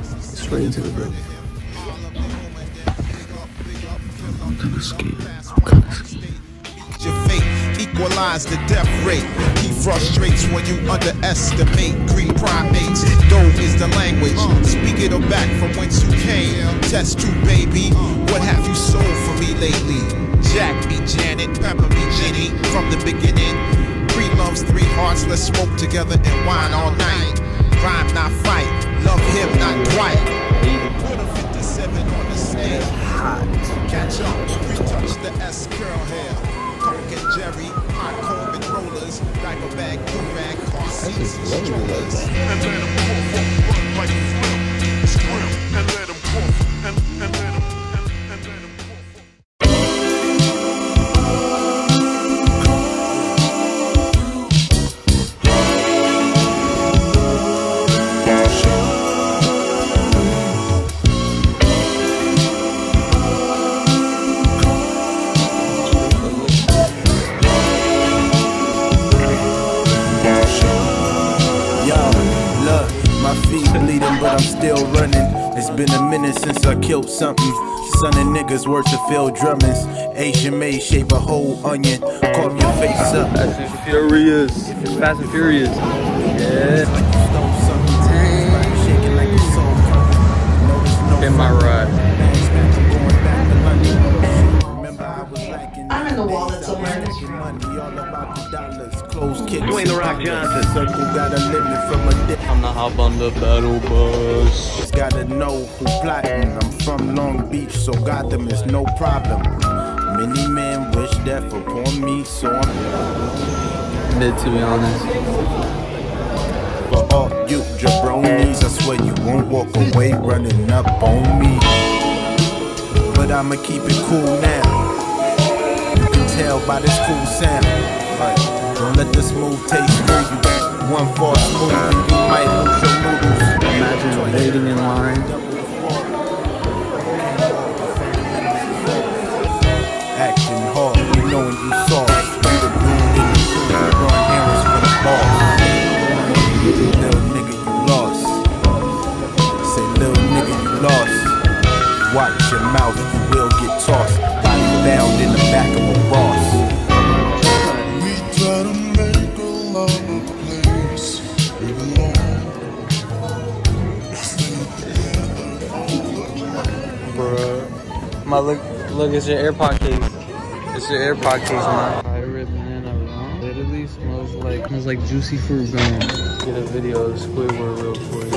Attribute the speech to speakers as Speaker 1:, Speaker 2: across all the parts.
Speaker 1: straight, straight into the roof. I'm kinda scared. I'm kinda scared.
Speaker 2: your fate. Equalize the death rate. He frustrates when you underestimate green primates. Doe is the language. Speak it or back from whence you came. Test tube, baby. What have you sold for me lately? Jack me, Janet. Pepper me, Jenny. From the beginning. Three loves, three hearts. Let's smoke together and wine all night. Rhyme, not fight. Love him, not Dwight. Put a 57 on the stage. Catch up, retouch the S curl hair. Coke and Jerry, hot comb rollers, diaper bag, do rag, car seats strollers. and strollers.
Speaker 3: Yo, been since I killed something. Son of niggas worth the Phil Drummond's. Asian made shape a whole onion. Carve your face up.
Speaker 1: Fast and Furious. It's Fast and Furious. Yeah. In my ride.
Speaker 4: I'm in the wallet somewhere.
Speaker 3: Dwayne the Rock Johnson. Circle got a limit from a dick.
Speaker 1: Hop on the battle bus.
Speaker 3: Just gotta know who plotting. I'm from Long Beach, so Gotham is no problem. Many men wish death upon me, so I'm
Speaker 1: Mid, to be honest.
Speaker 3: for all you jabronis. I swear you won't walk away running up on me. But I'ma keep it cool now. You can tell by this cool sound. Don't let the smooth taste fool you. One false move and you might lose your noodles.
Speaker 1: Imagine waiting in line. Look, look, it's your AirPod case. It's your AirPod case, man. Pirate banana rum. Literally smells like smells like juicy fruit gum. Get a video of Squidward real quick.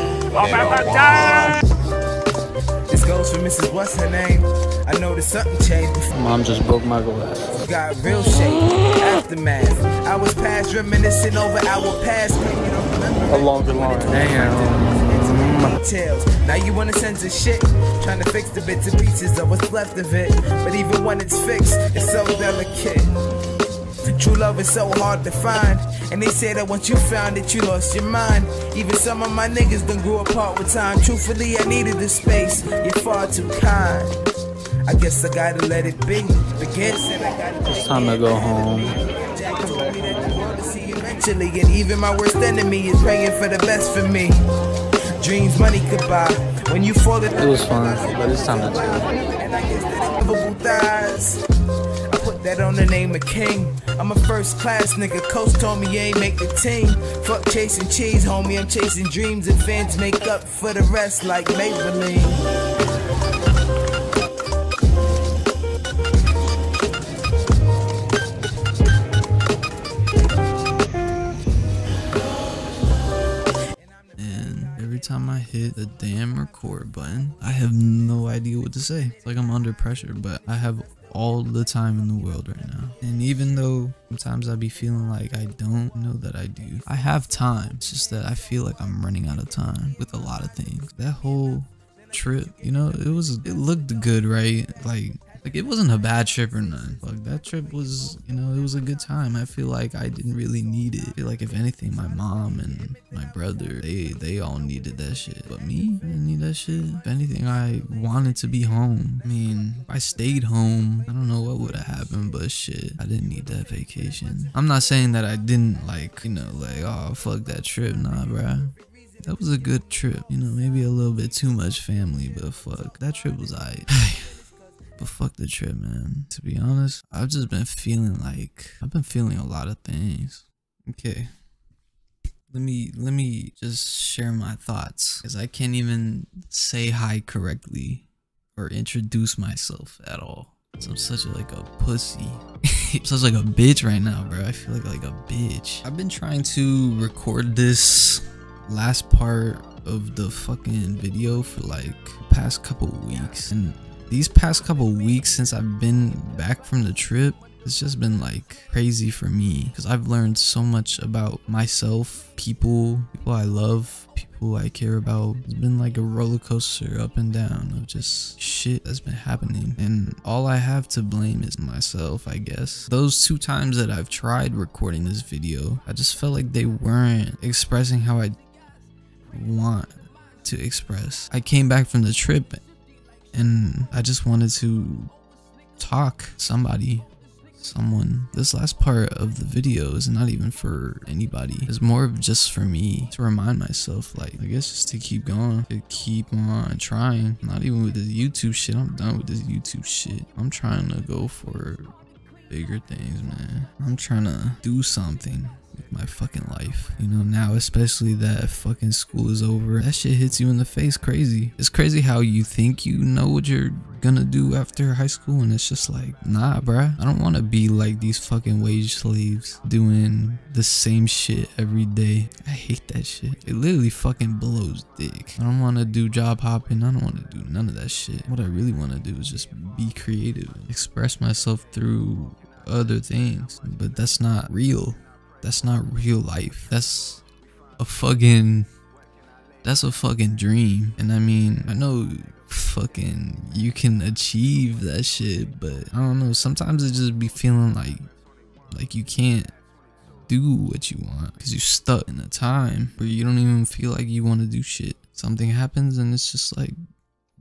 Speaker 5: This goes for Mrs. What's her name? I noticed something changed
Speaker 1: Mom just broke my glass.
Speaker 5: got real shape. Aftermath. I was past reminiscing over our past. Man, you don't remember.
Speaker 1: Along the line. Damn.
Speaker 5: Tales. Now you wanna send censor shit, trying to fix the bits and pieces of what's left of it. But even when it's fixed, it's so delicate. True love is so hard to find. And they say that once you found it, you lost your mind. Even some of my niggas done grew apart with time. Truthfully, I needed the space. You're far too kind. I guess I gotta let it be. Begin said I gotta
Speaker 1: It's time to go home.
Speaker 5: Jack told me that you want to see eventually, and even my worst enemy is praying for the best for me. Dreams money could buy. When you fall in
Speaker 1: It was fun, but it's time to chill.
Speaker 5: and I guess that livable thighs. I put that on the name of King. I'm a first class nigga. Coach told me you ain't make the team. Fuck chasing cheese, homie. I'm chasing dreams, and fans make up for the rest like Maybelline.
Speaker 1: Time I hit the damn record button, I have no idea what to say. It's like I'm under pressure, but I have all the time in the world right now. And even though sometimes I be feeling like I don't know that I do, I have time. It's just that I feel like I'm running out of time with a lot of things. That whole trip, you know, it was it looked good, right? Like like it wasn't a bad trip or nothing. Like that trip was, you know, it was a good time. I feel like I didn't really need it. I feel like if anything, my mom and my brother, they they all needed that shit. But me, I didn't need that shit. If anything, I wanted to be home. I mean, if I stayed home, I don't know what would have happened, but shit, I didn't need that vacation. I'm not saying that I didn't like, you know, like, oh fuck that trip. Nah, bruh. That was a good trip. You know, maybe a little bit too much family, but fuck. That trip was alright. But fuck the trip, man. To be honest, I've just been feeling like I've been feeling a lot of things. Okay. Let me let me just share my thoughts cuz I can't even say hi correctly or introduce myself at all. So I'm such a, like a pussy. Such like a bitch right now, bro. I feel like like a bitch. I've been trying to record this last part of the fucking video for like past couple weeks and these past couple weeks since I've been back from the trip, it's just been like crazy for me because I've learned so much about myself, people, people I love, people I care about. It's been like a roller coaster up and down of just shit that's been happening. And all I have to blame is myself, I guess. Those two times that I've tried recording this video, I just felt like they weren't expressing how I want to express. I came back from the trip and I just wanted to talk somebody someone. This last part of the video is not even for anybody. It's more of just for me to remind myself like i guess just to keep going to keep on trying. Not even with this youtube shit. I'm done with this youtube shit. I'm trying to go for bigger things man. I'm trying to do something my fucking life. You know, now especially that fucking school is over, that shit hits you in the face crazy. It's crazy how you think you know what you're gonna do after high school and it's just like, nah, bruh. I don't wanna be like these fucking wage slaves doing the same shit every day. I hate that shit. It literally fucking blows dick. I don't wanna do job hopping. I don't wanna do none of that shit. What I really wanna do is just be creative, express myself through other things, but that's not real. That's not real life. That's a fucking that's a fucking dream. And I mean, I know fucking you can achieve that shit, but I don't know, sometimes it just be feeling like like you can't do what you want cuz you're stuck in a time where you don't even feel like you want to do shit. Something happens and it's just like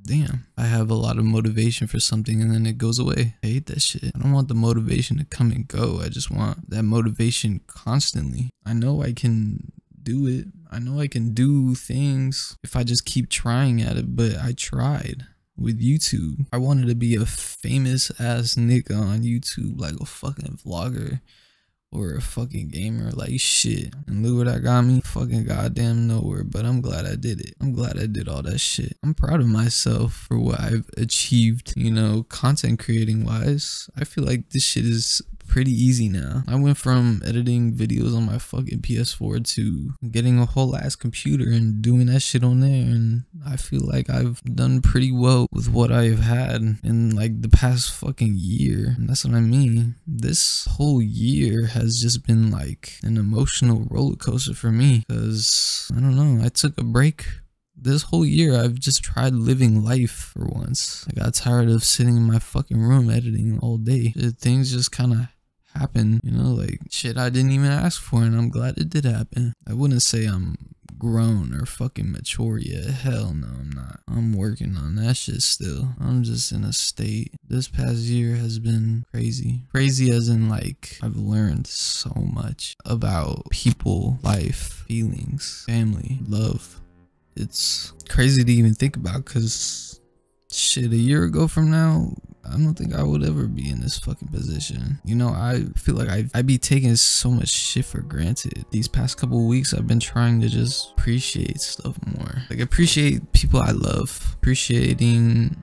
Speaker 1: damn, I have a lot of motivation for something and then it goes away. I hate that shit. I don't want the motivation to come and go. I just want that motivation constantly. I know I can do it. I know I can do things if I just keep trying at it, but I tried with YouTube. I wanted to be a famous ass nigga on YouTube, like a fucking vlogger or a fucking gamer like shit. And look what I got me. Fucking goddamn nowhere. But I'm glad I did it. I'm glad I did all that shit. I'm proud of myself for what I've achieved, you know, content creating wise. I feel like this shit is pretty easy now. I went from editing videos on my fucking PS4 to getting a whole ass computer and doing that shit on there and I feel like I've done pretty well with what I've had in like the past fucking year. And that's what I mean. This whole year has just been like an emotional roller coaster for me cuz I don't know, I took a break this whole year I've just tried living life for once. I got tired of sitting in my fucking room editing all day. Things just kind of happen, you know, like shit I didn't even ask for and I'm glad it did happen. I wouldn't say I'm grown or fucking mature yet. Hell no, I'm not. I'm working on that shit still. I'm just in a state. This past year has been crazy. Crazy as in like I've learned so much about people, life, feelings, family, love. It's crazy to even think about because shit, a year ago from now, I don't think I would ever be in this fucking position. You know, I feel like I I be taking so much shit for granted. These past couple weeks, I've been trying to just appreciate stuff more. Like appreciate people I love, appreciating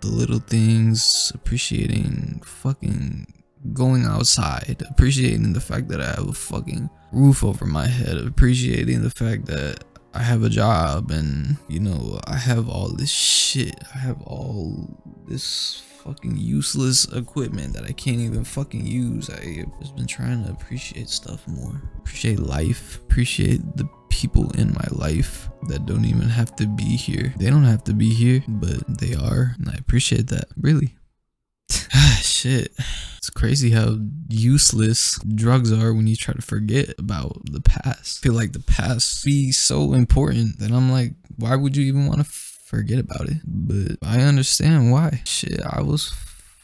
Speaker 1: the little things, appreciating fucking going outside, appreciating the fact that I have a fucking roof over my head, appreciating the fact that I have a job and you know I have all this shit. I have all this fucking useless equipment that I can't even fucking use. I just been trying to appreciate stuff more. Appreciate life. Appreciate the people in my life that don't even have to be here. They don't have to be here, but they are. And I appreciate that. Really. Shit. It's crazy how useless drugs are when you try to forget about the past. I feel like the past be so important that I'm like, why would you even want to forget about it? But I understand why. Shit, I was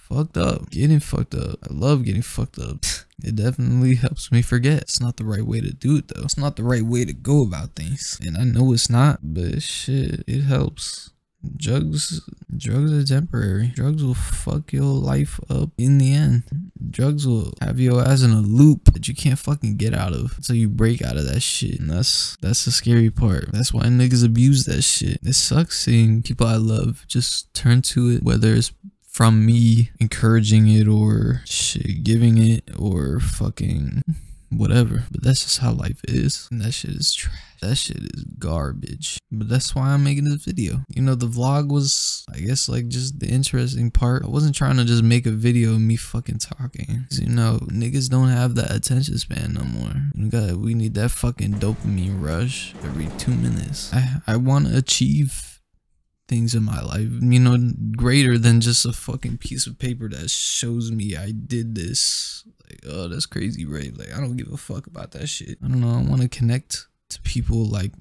Speaker 1: fucked up. Getting fucked up. I love getting fucked up. It definitely helps me forget. It's not the right way to do it though. It's not the right way to go about things. And I know it's not, but shit, it helps. Drugs drugs are temporary. Drugs will fuck your life up in the end. Drugs will have your ass in a loop that you can't fucking get out of until you break out of that shit. And that's that's the scary part. That's why niggas abuse that shit. It sucks seeing people I love just turn to it, whether it's from me encouraging it or shit giving it or fucking whatever. But that's just how life is. And that shit is trash. That shit is garbage. But that's why I'm making this video. You know, the vlog was, I guess, like just the interesting part. I wasn't trying to just make a video of me fucking talking. you know, niggas don't have that attention span no more. Oh we got, we need that fucking dopamine rush every two minutes. I, I want to achieve things in my life, you know, greater than just a fucking piece of paper that shows me I did this. Oh, that's crazy, right? Like, I don't give a fuck about that shit. I don't know. I want to connect to people like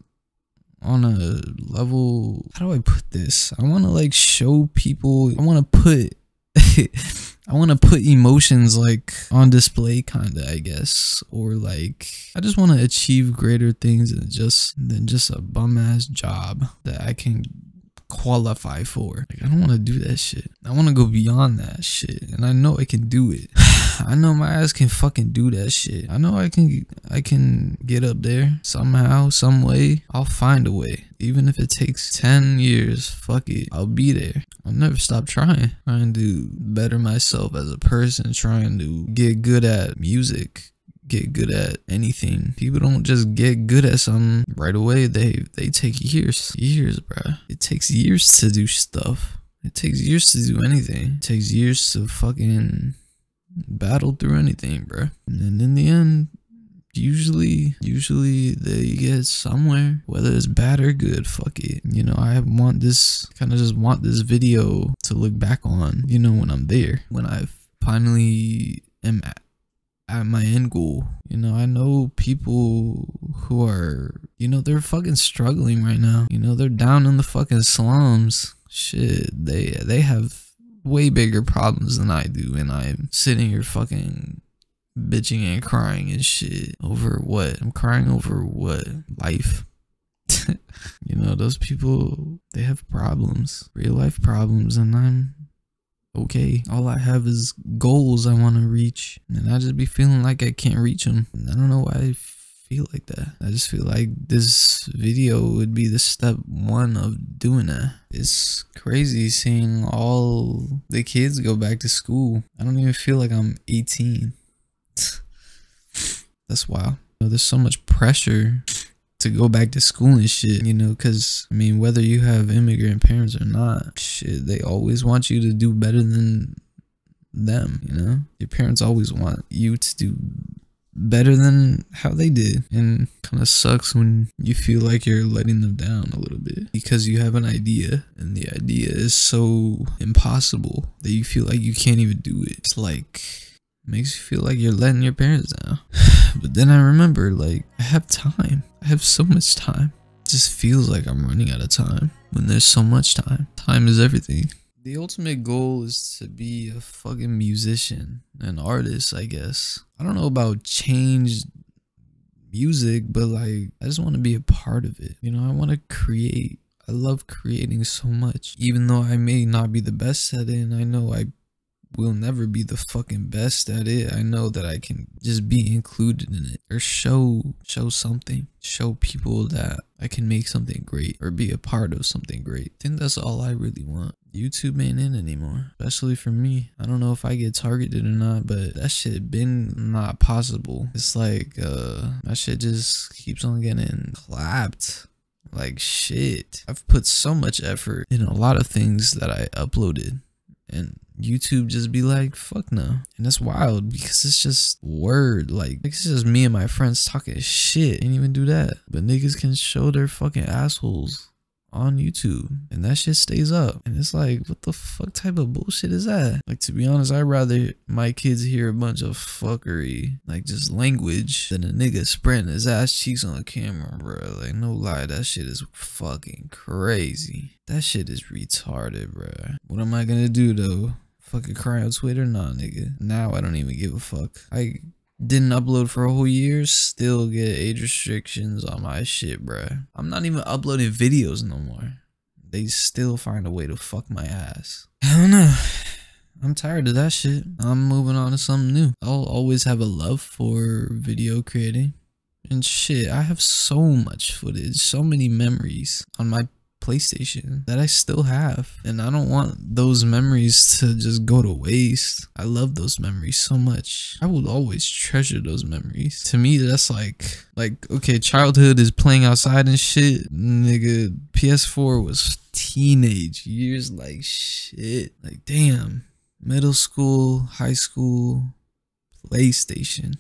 Speaker 1: on a level. How do I put this? I want to like show people. I want to put. I want to put emotions like on display kind of I guess or like I just want to achieve greater things than just than just a bum ass job that I can qualify for. Like I don't want to do that shit. I want to go beyond that shit, and I know I can do it. I know my ass can fucking do that shit. I know I can. I can get up there somehow, some way. I'll find a way, even if it takes ten years. Fuck it, I'll be there. I'll never stop trying. Trying to better myself as a person. Trying to get good at music get good at anything. People don't just get good at something right away. They they take years, years, bruh. It takes years to do stuff. It takes years to do anything. It takes years to fucking battle through anything, bruh. And then in the end, usually, usually they get somewhere, whether it's bad or good. Fuck it. You know, I want this kind of just want this video to look back on. You know, when I'm there, when I finally am at my end goal. You know, I know people who are, you know, they're fucking struggling right now. You know, they're down in the fucking slums. Shit, they they have way bigger problems than I do, and I'm sitting here fucking bitching and crying and shit over what? I'm crying over what? Life. you know, those people they have problems, real life problems, and I'm okay. All I have is goals I want to reach, and I just be feeling like I can't reach them. I don't know why I feel like that. I just feel like this video would be the step one of doing that. It's crazy seeing all the kids go back to school. I don't even feel like I'm 18. That's wild. You know, there's so much pressure to go back to school and shit, you know, because, I mean, whether you have immigrant parents or not, shit, they always want you to do better than them, you know? Your parents always want you to do better than how they did and kind of sucks when you feel like you're letting them down a little bit because you have an idea and the idea is so impossible that you feel like you can't even do it it's like makes you feel like you're letting your parents down but then i remember like i have time i have so much time it just feels like i'm running out of time when there's so much time time is everything the ultimate goal is to be a fucking musician, an artist, I guess. I don't know about change music, but like I just want to be a part of it. You know, I want to create. I love creating so much. Even though I may not be the best at it, and I know I will never be the fucking best at it. I know that I can just be included in it or show show something, show people that I can make something great or be a part of something great. I think that's all I really want. YouTube ain't in anymore, especially for me. I don't know if I get targeted or not, but that shit been not possible. It's like uh, my shit just keeps on getting clapped Like shit. I've put so much effort in a lot of things that I uploaded and YouTube just be like, fuck no. And that's wild because it's just word. Like, it's just me and my friends talking shit. Ain't even do that. But niggas can show their fucking assholes on YouTube and that shit stays up. And it's like, what the fuck type of bullshit is that? Like, to be honest, I'd rather my kids hear a bunch of fuckery, like just language, than a nigga spreading his ass cheeks on a camera, bro. Like, no lie, that shit is fucking crazy. That shit is retarded, bro. What am I gonna do though? Fucking cry on Twitter? Nah, nigga. Now I don't even give a fuck. I didn't upload for a whole year, still get age restrictions on my shit, bruh. I'm not even uploading videos no more. They still find a way to fuck my ass. I don't know. I'm tired of that shit. I'm moving on to something new. I'll always have a love for video creating. And shit, I have so much footage, so many memories on my PlayStation that I still have. And I don't want those memories to just go to waste. I love those memories so much. I will always treasure those memories. To me, that's like, like, okay, childhood is playing outside and shit. Nigga, PS4 was teenage years, like shit. Like, damn. Middle school, high school, PlayStation.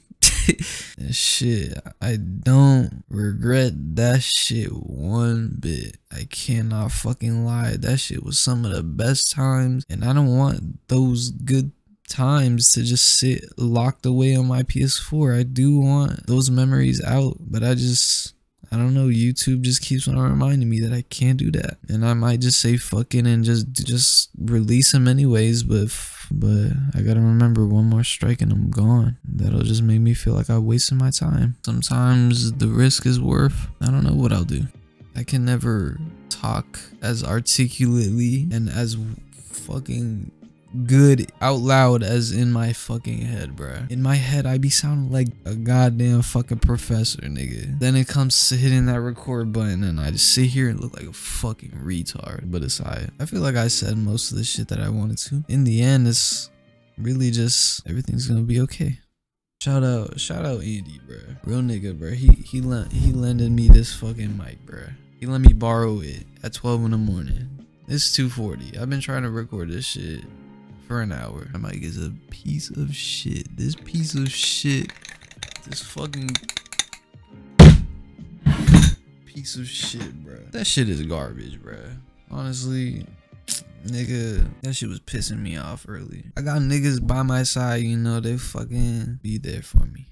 Speaker 1: Shit, I don't regret that shit one bit. I cannot fucking lie. That shit was some of the best times, and I don't want those good times to just sit locked away on my PS4. I do want those memories out, but I just I don't know. YouTube just keeps on reminding me that I can't do that, and I might just say fucking and just just release them anyways. But but I gotta remember one more strike and I'm gone. That'll just make me feel like I wasted my time. Sometimes the risk is worth. I don't know what I'll do. I can never talk as articulately and as fucking good out loud as in my fucking head, bruh. In my head, I be sounding like a goddamn fucking professor, nigga. Then it comes to hitting that record button and I just sit here and look like a fucking retard. But aside, I feel like I said most of the shit that I wanted to. In the end, it's really just everything's gonna be okay. Shout out, shout out Andy, bruh. Real nigga, bruh. He he lent he lended me this fucking mic, bruh. He let me borrow it at 12 in the morning. It's 2:40. I've been trying to record this shit for an hour. My mic is a piece of shit. This piece of shit. This fucking piece of shit, bro. That shit is garbage, bro. Honestly, nigga, that shit was pissing me off early. I got niggas by my side, you know, they fucking be there for me.